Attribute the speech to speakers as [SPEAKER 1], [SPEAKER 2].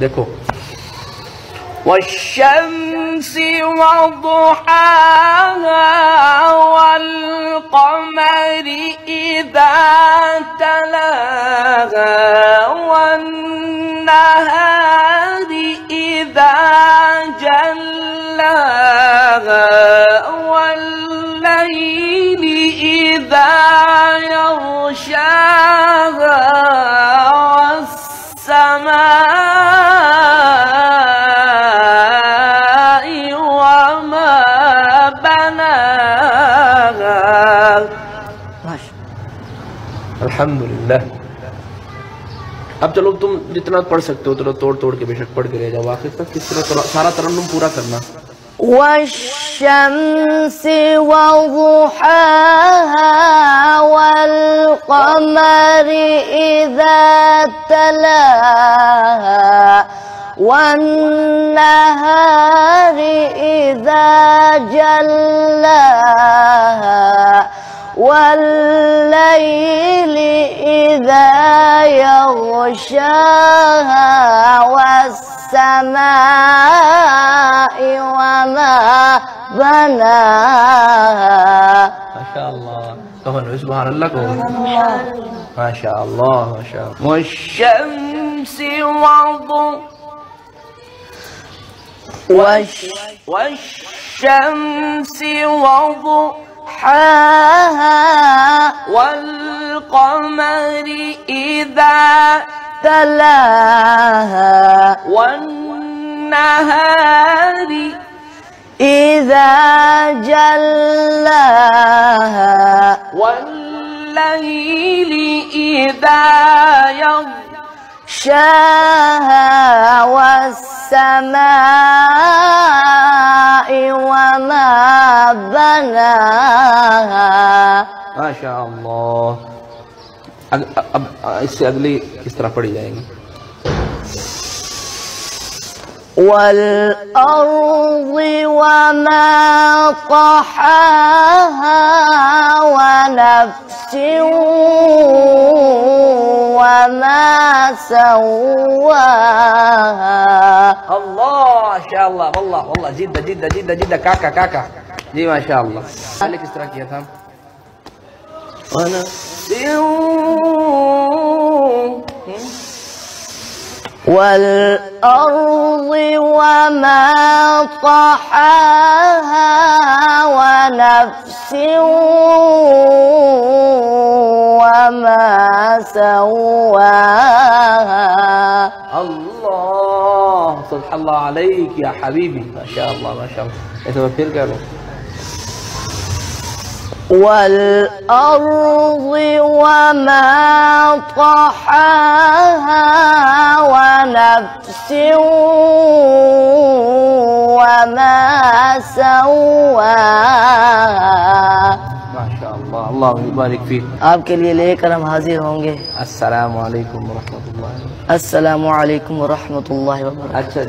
[SPEAKER 1] देखो
[SPEAKER 2] والشمس وضحاها والقمر إذا
[SPEAKER 1] अल्हम्दुलिल्लाह अब चलो तुम जितना पढ़ सकते हो चलो तोड़ तोड़ के बेशक पढ़ के ले जाओ आखिर तक किस तरह तोड़ा- सारा तरन्नुम पूरा करना
[SPEAKER 3] والشمس وضحاها والقمر إذا تلاها والنهار إذا جلاها والليل إذا يغشاها والسماء وما بناها.
[SPEAKER 1] ما شاء الله. كفن سبحان لكم. ما شاء
[SPEAKER 2] الله ما
[SPEAKER 3] شاء الله.
[SPEAKER 2] والشمس وضوء والشمس وضوء وضحاها والقمر إذا
[SPEAKER 3] تلاها
[SPEAKER 2] والنهار
[SPEAKER 3] إذا جلاها
[SPEAKER 2] والليل إذا يغشى
[SPEAKER 3] شاها والسماء وما بناها
[SPEAKER 1] माशाअल्लाह अग, अब इससे अगली किस तरह पढ़ी जाएंगी
[SPEAKER 3] والأرض وما طحاها ونفس وما سواها
[SPEAKER 1] अल्लाह माशाअल्लाह वल्लाह वल्लाह जिद्दा जिद्दा जिद्दा जिद्दा دي ما شاء الله. خليك اشتراك يا فهم وأنا
[SPEAKER 3] والأرض وما طحاها ونفس وما سواها.
[SPEAKER 1] الله سبحان الله عليك يا حبيبي. ما شاء الله ما شاء الله. انت ما
[SPEAKER 3] والأرض وما طحاها ونفس وما سواها
[SPEAKER 1] माशाअल्लाह अल्लाह मुबारक फी
[SPEAKER 3] आपके लिए लेकर हम हाजिर होंगे
[SPEAKER 1] अस्सलाम वालेकुम वरहमतुल्लाह
[SPEAKER 3] अस्सलाम वालेकुम वरहमतुल्लाहि वबरकातुहू
[SPEAKER 1] अच्छा